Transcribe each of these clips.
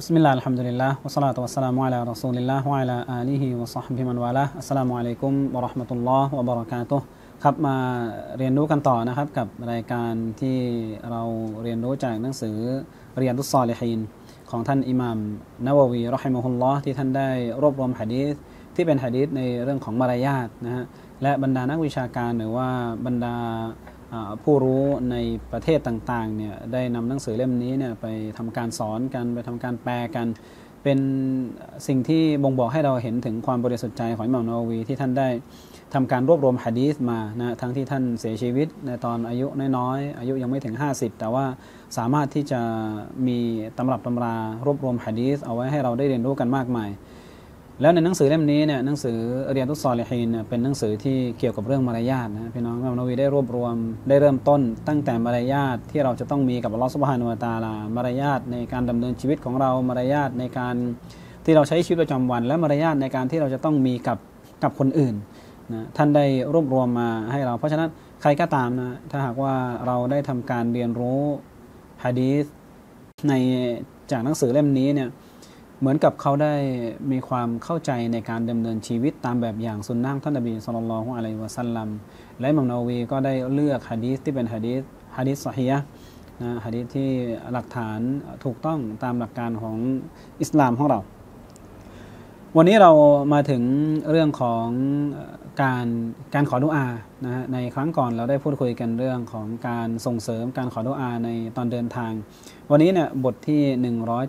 بسم الله الحمد لله والصلاة والسلام على رسول الله وعلى آله وصحبه من والاه السلام عليكم ورحمة الله وبركاته ครับมาเรียนรู้กันต่อนะครับกับรายการที่เราเรียนรู้จากหนังสือเรียนรุสซอลิฮีนของท่านอิหม่ามนาววีรอฮิมะฮุลลอฮ์ที่ท่านได้รวบรวมหะดีษที่เป็นหะดีษในเรื่องของมารยาทนะฮะและบรรดานักวิชาการหรือว่าบรรดา ผู้รู้ในประเทศต่างๆเนี่ยได้นำหนังสือเล่มนี้เนี่ยไปทำการสอนกันไปทำการแปลกัน เป็นสิ่งที่บ่งบอกให้เราเห็นถึงความบริสุทธิ์ใจของอิหม่ามนวีที่ท่านได้ทำการรวบรวมหะดีษมานะทั้งที่ท่านเสียชีวิตในตอนอายุน้อยๆอายุยังไม่ถึง 50 แต่ว่าสามารถที่จะมีตำรับตำรารวบรวมหะดีษเอาไว้ให้เราได้เรียนรู้กันมากมาย แล้วในหนังสือเล่มนี้เนี่ยหนังสือเรียนทุสซอลิฮีนเนี่ยเป็นหนังสือที่เกี่ยวกับเรื่องมารยาทนะพี่น้องอิหม่านวีได้รวบรวมได้เริ่มต้น ตั้งแต่มารยาทที่เราจะต้องมีกับอัลลอฮฺสุบฮานุวะตาลามารยาทในการดำเนินชีวิตของเรามารยาทในการที่เราใช้ชีวิตประจำวัน และมารยาทในการที่เราจะต้องมีกับกับคนอื่นนะท่านได้รวบรวมมาให้เรา เพราะฉะนั้นใครก็ตามนะถ้าหากว่าเราได้ทำการเรียนรู้ฮะดีษในจากหนังสือเล่มนี้เนี่ย เหมือนกับเขาได้มีความเข้าใจในการดำเนินชีวิตตามแบบอย่างสุนนะท่านนบีสุลต่านละฮ์อะลัยฮิวะสัลลัมและมัมนาวีก็ได้เลือกฮะดีษที่เป็นฮะดีษฮะดีษสฮียะนะฮะดีษที่หลักฐานถูกต้องตามหลักการของอิสลามของเรา วันนี้เรามาถึงเรื่องของการการขอดุอานะฮะในครั้งก่อนเราได้พูดคุยกันเรื่องของการส่งเสริมการขอดุอาในตอนเดินทาง วันนี้เนี่ยบทที่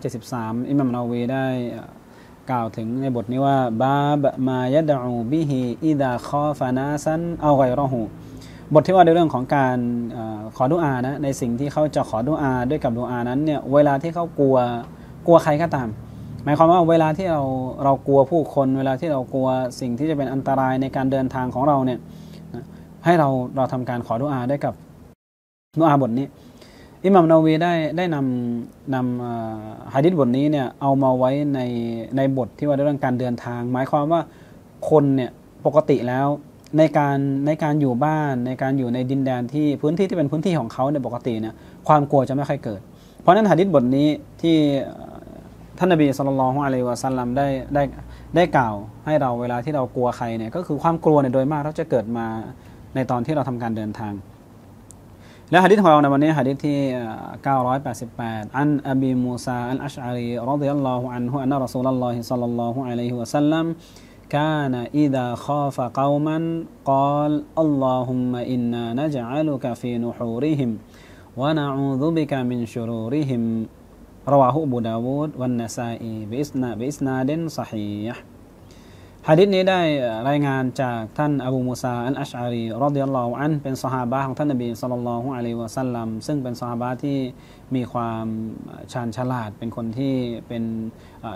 173 อิมามนาวีได้กล่าวถึงในบทนี้ว่าบาบมายดอูบิฮิอิดาคอฟานาซันเอาไกรอหูบทที่ว่าในเรื่องของการขอดุอานะในสิ่งที่เขาจะขอดุอาด้วยกับดุอานั้นเนี่ยเวลาที่เขากลัวกลัวใครก็ตาม หมายความว่าเวลาที่เราเรากลัวผู้คนเวลาที่เรากลัวสิ่งที่จะเป็นอันตรายในการเดินทางของเราเนี่ยให้เราเราทำการขอดุอาได้กับดุอาบทนี้ อิหมัมนาวีได้ได้นำนำฮะดิษบทนี้เนี่ยเอามาไว้ในในบทที่ว่าเรื่องการเดินทาง หมายความว่าคนเนี่ยปกติแล้วในการในการอยู่บ้านในการอยู่ในดินแดนที่พื้นที่ที่เป็นพื้นที่ของเขาในปกติเนี่ยความกลัวจะไม่ค่อยเกิด เพราะนั้นฮะดิษบทนี้ที่ ท่านนบีสุลต่านของอะลัยวะซัลลัมได้ได้ได้กล่าวให้เราเวลาที่เรากลัวใครเนี่ยก็คือความกลัวเนี่ยโดยมากเราจะเกิดมาในตอนที่เราทำการเดินทาง และฮะดิษของเราในวันนี้ฮะดิษที่ 988 อันอบีมูซาอัลอัชอารีรดิยัลลอฮุอันฮุอันรอซูลลอฮิซัลลัลลอฮุอะลัยฮิวะซัลลัม كان إذا خاف قوما قال اللهم إنا نجعلك في نحورهم ونعوذ بك من شرورهم رواه أبو داود والنسائي بإسناد بإسناد صحيح ฮะดิษนี้ได้รายงานจากท่านอบูมูซาอันอัชอารีرضي الله عنه เป็นสหาบะของท่านนบีصلى الله عليه وسلم ซึ่งเป็นสหาบะที่มีความชาญฉลาด เป็นคนที่เป็น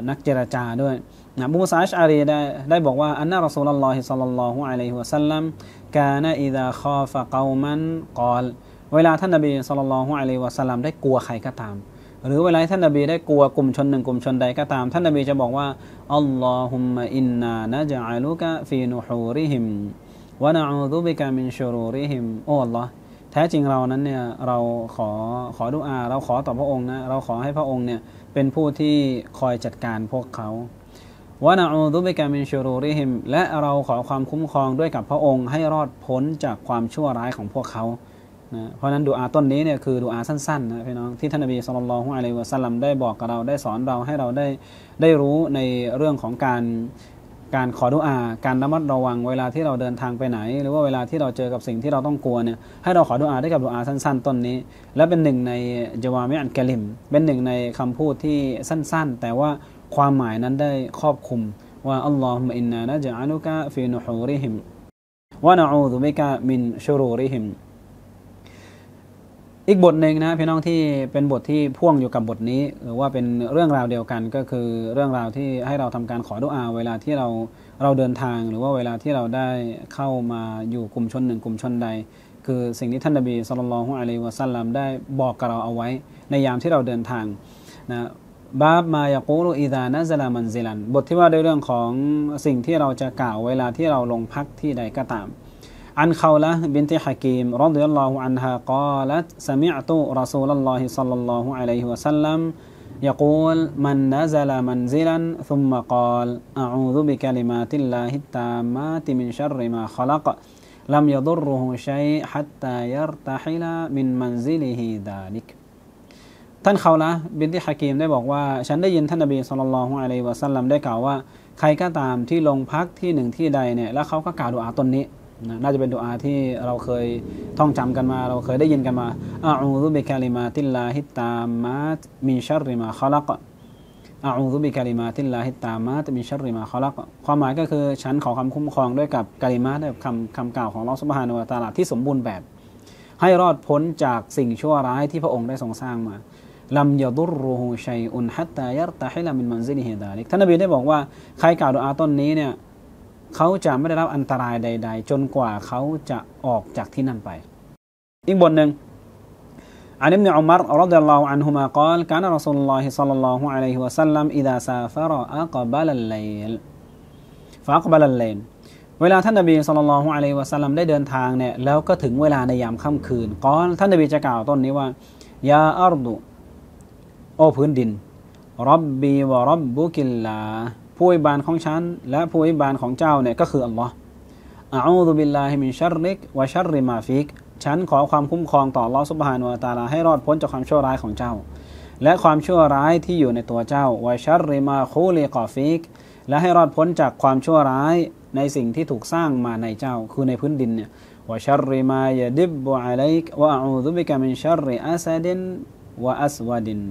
นักเจรจาด้วยนะบูมูซาอัชอารีได้ได้บอกว่าأن رسول الله صلى الله عليه وسلم كان إذا خاف قوما قال เวลาท่านนบี صلى الله عليه وسلم ได้กลัวใครก็ตาม หรือเวลาท่านนบีได้กลัวกลุ่มชนหนึ่งกลุ่มชนใดก็ตาม ท่านนบีจะบอกว่าاللهم إنا نجعلك في نحورهم ونعوذ بك من شرورهم โอ้อัลลอฮ์แท้จริงเรานั้นเนี่ยเราขอขอดุอา เราขอต่อพระองค์นะเราขอให้พระองค์เนี่ยเป็นผู้ที่คอยจัดการพวกเขาวะนะอูซุบิกะมินชูรูริฮิมและเราขอความคุ้มครองด้วยกับพระองค์ให้รอดพ้นจากความชั่วร้ายของพวกเขา นะเพราะนั้นดูอาต้นนี้เนี่ยคือดูอาสั้นๆนะพี่น้องที่ท่านนบีสุลต่านละฮ์อะลัยวะสัลลัมได้บอกกับเราได้สอนเราให้เราได้ได้รู้ในเรื่องของการการขอดุอา การระมัดระวังเวลาที่เราเดินทางไปไหน หรือว่าเวลาที่เราเจอกับสิ่งที่เราต้องกลัวเนี่ยให้เราขอดุอาได้กับดุอาสั้น ๆ ต้นนี้ และเป็นหนึ่งในจวามิอันกลิม เป็นหนึ่งในคำพูดที่สั้น ๆ แต่ว่าความหมายนั้นได้ครอบคลุมว่าอัลลอฮฺมะอินนานะจะอานุกะฟีนุฮูริฮิมวะนะอูซุบิกะมินชูรูริฮิม อีกบทหนึ่งนะพี่น้องที่เป็นบทที่พ่วงอยู่กับบทนี้ หรือว่าเป็นเรื่องราวเดียวกันก็คือเรื่องราวที่ให้เราทำการขอดุอาเวลาที่เราเราเดินทาง หรือว่าเวลาที่เราได้เข้ามาอยู่กลุ่มชนหนึ่งกลุ่มชนใด คือสิ่งที่ท่านนบีสุลต่านละฮ์อะลัยวะสัลลัมได้บอกกับเราเอาไว้ ในยามที่เราเดินทางนะบาบมายากูรุอิดานะซลามันซิลันบทที่ว่าในเรื่องของสิ่งที่เราจะกล่าวเวลาที่เราลงพักที่ใดก็ตาม عن خولة بنت حكيم رضي الله عنها قالت سمعت رسول الله صلى الله عليه وسلم يقول من نزل منزلا ثم قال أعوذ بكلمات الله التامات من شر ما خلق لم يضره شيء حتى يرتحل من منزله ذلك ท่านเขาละบินที่ฮากีมได้บอกว่า ฉันได้ยินท่านนบีสุลต่านละฮ์อะลัยวะสัลลัมได้กล่าวว่า ใครก็ตามที่ลงพักที่หนึ่งที่ใดเนี่ยแล้วเขาก็กล่าวดูอาตนนี้ น่าจะเป็นดูอาที่เราเคยท่องจำกันมา เราเคยได้ยินกันมาأعوذ بكلمات الله التامات من شر ما خلق أعوذ بكلمات الله التامات من شر ما خلق ความหมายก็คือฉันขอคำคุ้มครองด้วยกับกาลิมาด้วยคำคำกล่าวของอัลลอฮ์ سبحانه وتعالى ที่สมบูรณ์แบบ ให้รอดพ้นจากสิ่งชั่วร้ายที่พระองค์ได้ทรงสร้างมา لم يضره شيء حتى يرتحل من منزله ذلك ท่านนบีได้บอกว่าใครกล่าวดูอาต้นนี้เนี่ย เขาจะไม่ได้รับอันตรายใด ๆ จนกว่าเขาจะออกจากที่นั่นไป อีกบทหนึ่ง عن ابن عمر رضي الله عنهما قال كان رسول الله صلى الله عليه وسلم إذا سافر أقبل الليل فأقبل الليل เวลาท่านนบีสุลต่านอะลัยวะสัลลัมได้เดินทางเนี่ยแล้วก็ถึงเวลาในยามค่ำคืนก่อนท่านนบีจะกล่าวต้นนี้ว่ายาอัรดุโอ้พื้นดินรับบีวะรับบุกิลลา ผู้อิบานของฉัน และผู้อภิบาลของเจ้าเนี่ยก็คืออัลลอฮ์أعوذ بالله من شرك وشر ما فيك ฉันขอความคุ้มครองต่ออัลลอฮ์ سبحانه وتعالى ให้รอดพ้นจากความชั่วร้ายของเจ้า และความชั่วร้ายที่อยู่ในตัวเจ้า وشر ما خلق فيك และให้รอดพ้นจากความชั่วร้ายในสิ่งที่ถูกสร้างมาในเจ้า คือในพื้นดินเนี่ยوشر ما يدب عليك وأعوذ بك من شر أسد وأسود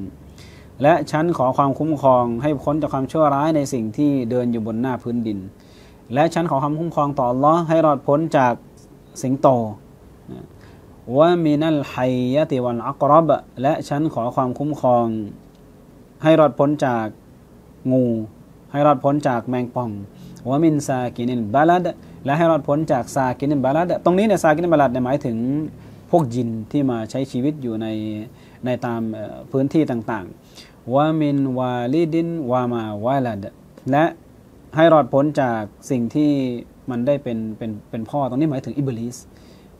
และฉันขอความคุ้มครองให้พ้นจากความชั่วร้ายในสิ่งที่เดินอยู่บนหน้าพื้นดิน และฉันขอความคุ้มครองต่อลอให้รอดพ้นจากสิงโตว่ามีนัลไฮยะติวันอักรบและฉันขอความคุ้มครอง ให้รอดพ้นจากงู ให้รอดพ้นจากแมงป่องว่ามินซากินินบาลัดและให้รอดพ้นจากซากินินบาลัดตรงนี้เนี่ยซากินินบาลัดเนี่ยหมายถึงพวกยินที่มาใช้ชีวิตอยู่ในในตามพื้นที่ต่างๆ วามินวาลิดินวามาวาลัดและให้รอดพ้นจากสิ่งที่มันได้เป็นเป็นเป็นพ่อตรงนี้หมายถึงอิบลิส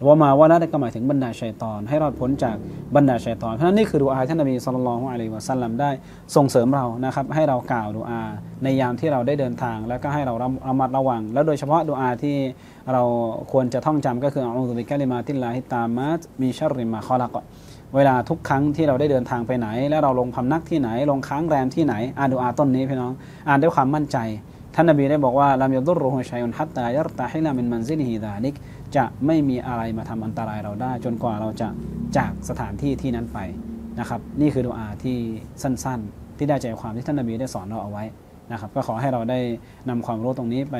วามาวาลัดก็หมายถึงบรรดาชัยตอน ให้รอดพ้นจากบรรดาชัยตอนเพราะนั้นนี่คือดูอาท่านนบีสุลต่านของอะลัยวะสัลลัมได้ส่งเสริมเรานะครับให้เรากล่าวดูอา ในยามที่เราได้เดินทาง แล้วก็ให้เราระมัดระวัง แล้วโดยเฉพาะดูอาที่เราควรจะท่องจำก็คืออัลลอฮฺบิกะลิมาติลลาฮิตามัตมีชัรริมาคอลัก เวลาทุกครั้งที่เราได้เดินทางไปไหน แล้วเราลงพำนักที่ไหน ลงค้างแรมที่ไหน อ่านดูอาต้นนี้พี่น้อง อ่านด้วยความมั่นใจ ท่านนบีได้บอกว่าลามยดุรุฮุชัยอุนฮัตตายรตาฮิลามินมันซินฮีดานิก จะไม่มีอะไรมาทำอันตรายเราได้ จนกว่าเราจะจากสถานที่ที่นั้นไปนะครับ นี่คือดูอาที่สั้นๆ ที่ได้ใจความที่ท่านนบีได้สอนเราเอาไว้นะครับ ก็ขอให้เราได้นำความรู้ตรงนี้ไป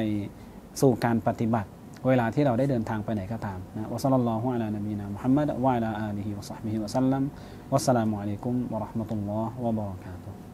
สู่การปฏิบัติ เวลาที่เราได้เดินทางไปไหนก็ตามนะวะซัลลัลลอฮุอะลานบีนะมุฮัมมัดวะอะลาอาลีฮิวะซอฮบิฮิวะซัลลัมวัสสลามุอะลัยกุมวะราะห์มะตุลลอฮ์วะบะเราะกาตุฮ์